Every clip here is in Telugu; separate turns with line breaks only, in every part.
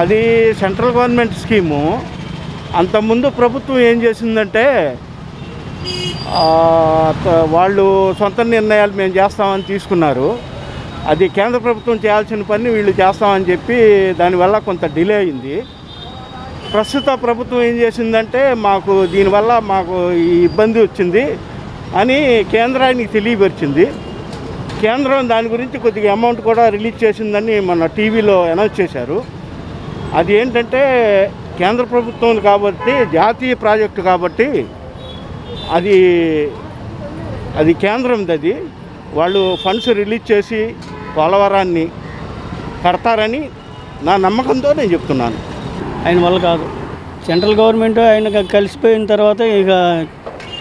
అది సెంట్రల్ గవర్నమెంట్ స్కీము. అంతకుముందు ప్రభుత్వం ఏం చేసిందంటే వాళ్ళు సొంత నిర్ణయాలు మేము చేస్తామని తీసుకున్నారు. అది కేంద్ర ప్రభుత్వం చేయాల్సిన పని వీళ్ళు చేస్తామని చెప్పి దానివల్ల కొంత డిలే అయింది. ప్రస్తుత ప్రభుత్వం ఏం చేసిందంటే మాకు దీనివల్ల మాకు ఇబ్బంది వచ్చింది అని కేంద్రానికి తెలియపరిచింది. కేంద్రం దాని గురించి కొద్దిగా అమౌంట్ కూడా రిలీజ్ చేసిందని మన టీవీలో అనౌన్స్ చేశారు. అది ఏంటంటే కేంద్ర ప్రభుత్వం కాబట్టి జాతీయ ప్రాజెక్టు కాబట్టి అది అది కేంద్రంది అది. వాళ్ళు ఫండ్స్ రిలీజ్ చేసి పోలవరాన్ని కడతారని నా నమ్మకంతో నేను చెప్తున్నాను.
ఆయన వల్ల కాదు. సెంట్రల్ గవర్నమెంట్ ఆయన కలిసిపోయిన తర్వాత ఇక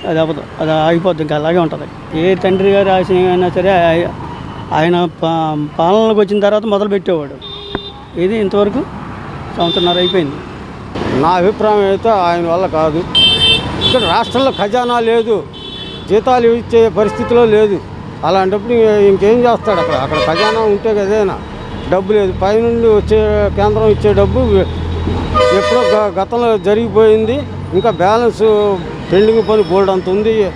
అది అవ్వదు. అది ఆగిపోద్ది. ఇంకా అలాగే ఉంటుంది. ఏ తండ్రి గారు ఆశయం అయినా సరే ఆయన పా పాలనలోకి వచ్చిన తర్వాత మొదలుపెట్టేవాడు. ఇది ఇంతవరకు? సంవత్సరన్నర అయిపోయింది.
నా అభిప్రాయం అయితే ఆయన వల్ల కాదు. ఇక్కడ రాష్ట్రంలో ఖజానా లేదు. జీతాలు ఇచ్చే పరిస్థితిలో లేదు. అలాంటప్పుడు ఇంకేం చేస్తాడు అక్కడ? అక్కడ ఖజానా ఉంటే కదేనా డబ్బు లేదు. పైనుండి వచ్చే కేంద్రం ఇచ్చే డబ్బు ఎప్పుడో గ- గతంలో జరిగిపోయింది. ఇంకా బ్యాలెన్స్ పెండింగ్ పని బోల్డ్ అంత ఉంది.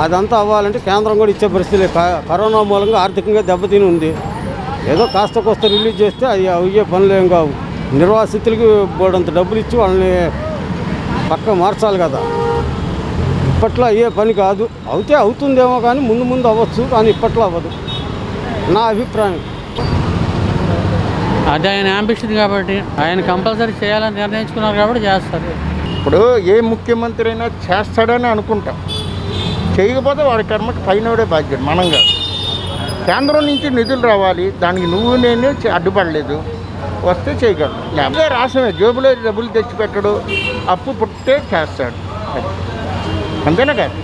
అదంతా అవ్వాలంటే కేంద్రం కూడా ఇచ్చే పరిస్థితి క- కరోనా మూలంగా ఆర్థికంగా దెబ్బతిని ఉంది. ఏదో కాస్త కోస్త రిలీజ్ చేస్తే అవి అయ్యే పనులు ఏం కావు. నిర్వాసితులకి బోడంత డబ్బులు ఇచ్చి వాళ్ళని పక్క మార్చాలి కదా. ఇప్పట్లో అయ్యే పని కాదు. అవుతే అవుతుందేమో కానీ ముందు ముందు అవ్వచ్చు కానీ ఇప్పట్లో అవ్వదు. నా అభిప్రాయం.
అది ఆయన అంబిషన్ కాబట్టి ఆయన కంపల్సరీ చేయాలని నిర్ణయించుకున్నారు కాబట్టి చేస్తారు.
ఇప్పుడు ఏ ముఖ్యమంత్రి అయినా చేస్తాడని అనుకుంటాం. చేయకపోతే వాడి కర్మకి పైనోడే బాధ్యత మనం కాదు కేంద్రం నుంచి నిధులు రావాలి దానికి నువ్వు నేను అడ్డుపడలేదు. వస్తే చేయగలడు లేకపోతే రాసమే జేబులో డబ్బులు తెచ్చిపెట్టడు అప్పు పుట్టే చేస్తాడు. అది. అంతేనా కాదు?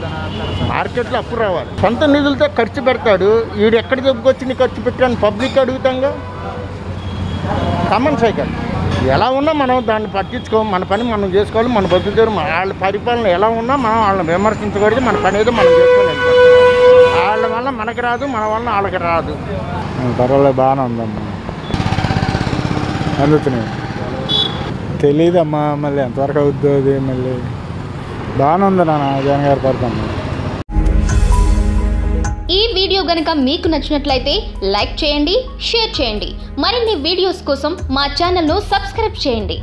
మార్కెట్లో అప్పు రావాలి. సొంత నిధులతో ఖర్చు పెడతాడు. వీడు ఎక్కడ చెప్పుకొచ్చి నీ ఖర్చు పెట్టాను పబ్లిక్ అడుగుతాంగా? Common cycle. ఎలా ఉన్నా మనం దాన్ని పట్టించుకో మన పని మనం చేసుకోవాలి. మన బతుకుతారు వాళ్ళ పరిపాలన ఎలా ఉన్నా మనం వాళ్ళని విమర్శించకూడదు. మన పని ఏదో మనం చేసుకోవాలి వాళ్ళ వల్ల మనకి రాదు మన వల్ల వాళ్ళకి రాదు.
పర్వాలేదు బాగానే ఉందమ్మా. అందుతున్నాయి తెలీదమ్మా మళ్ళీ ఎంతవరకు అవుద్దో అది మళ్ళీ. బాగానే ఉంది నాన్న జగన్ గారి పరిపాలన.
ఈ వీడియో గనక మీకు నచ్చినట్లయితే లైక్ చేయండి షేర్ చేయండి. మరిన్ని వీడియోస్ కోసం మా ఛానల్ను సబ్స్క్రైబ్ చేయండి.